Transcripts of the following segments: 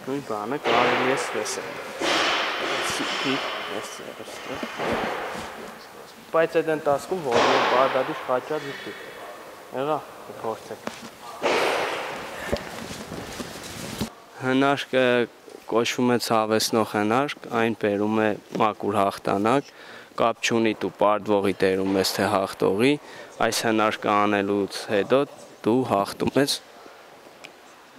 նույն բանը կարելի է էս էստը։ Բայց այդ ընթացքում որ բարդադի խաչա դիքի։ Եղա փորձեք։ Հնարքը կոչվում է ցավեսնող հնարք, այն բերում է մակուր հաղթանակ, կապ չունի դու պարտվողի դերում ես թե հաղթողի, այս հնարքը անելուց հետո դու հաղթում ես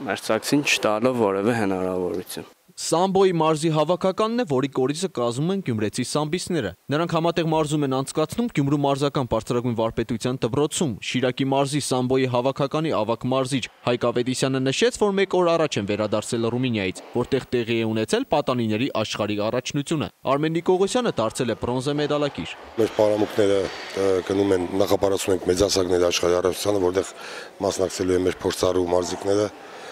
մերձակցին չտալով որևէ հնարավորություն։ Սամբոյի մարզի հավաքականն է, որի կորիզը կազմում են գյումրեցի սամբիստները։ Նրանք համատեղ մարզում են անցկացնում Գյումրու մարզական բարձրագույն վարպետության դպրոցում։ Շիրակի մարզի Սամբոյի հավաքականի ավակ մարզիչ Հայկ Ավետիսյանը նշեց, որ մեկ օր առաջ են վերադարձել Ռումինիայից, որտեղ տեղի է ունեցել պատանիների աշխարհի առաջնությունը։ Արմեն Նիկողոսյանը դարձել է բրոնզե մեդալակիր։ Մեր պարամուկները գնում են նախապարացում ենք մեծասակներ աշխարհի առաջնությանը, որտեղ մասնակցելու են մեր փորձառու մարզիկները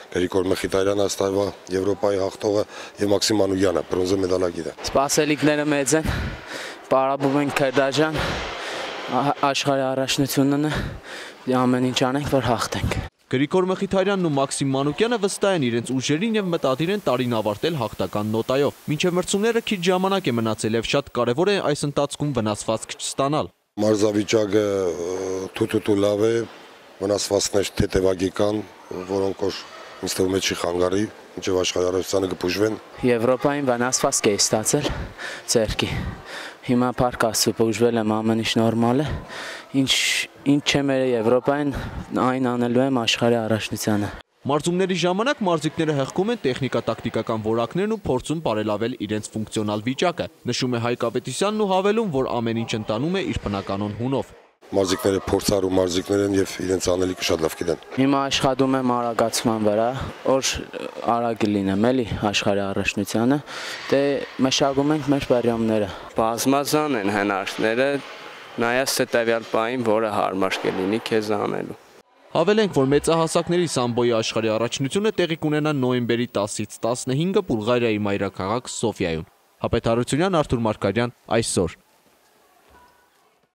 Գրիգոր Մխիթարյանը աստարվա Եվրոպայի հաղթողը եւ Մաքսիմ Անույանը բրոնզե մեդալագիրը։ Սպասելիքները մեծ են։ Պարաբում ենք Քրդաժան աշխարհի առաջնությունն ամեն ինչ անենք, որ հաղթենք։ Գրիգոր Մխիթարյանն ու Մաքսիմ Մանուկյանը վստահ են իրենց ուժերին եւ մտադիր են տարին ավարտել հաղթական նոտայով։ Մինչև մրցումները քիչ ժամանակ է մնացել եւ շատ կարեւոր է այս ընթացքում վնասվածք չստանալ։ Մարզավիճակը թութու լավ է, վնասվածքներ թեթևագի կան, որոնք որ ինձ թվում է չի խանգարի, մինչև աշխարհարևստանը կփուժվեն։ Եվրոպային վնասվածք է ստացել ցերկի։ Հիմա փառք Աստծո փուժվել եմ ամեն ինչ նորմալ է։ Ինչ ինչ չեմ երը Եվրոպային այն անելու եմ աշխարհի առաջնությանը։ Մարզումների ժամանակ մարզիկները հեղկում են տեխնիկա-տակտիկական որակներն ու փորձում բարելավել իրենց ֆունկցիոնալ վիճակը։ Նշում է Հայկ Ավետիսյանն ու հավելում, որ ամեն ինչ ընտանում է իր բնականոն հունով մարզիկները փորձառու մարզիկներ են եւ իրենց անելիքը շատ լավ գիտեն։ Հիմա աշխատում եմ արագացման վրա, որ արագ լինեմ էլի աշխարհի առաջնությանը, դե մշակում ենք մեր բարյամները։ Բազմազան են հնարքները, նայած թե տվյալ բային, որը հարմար կլինի քեզ անելու։ Հավելենք, որ մեծահասակների սամբոյի աշխարհի առաջնությունը տեղի կունենա նոյեմբերի 10-ից 15-ը Բուլղարիայի մայրաքաղաք Սոֆիայում։ Հապետ Հարությունյան, Արթուր Մարկարյան, այսօր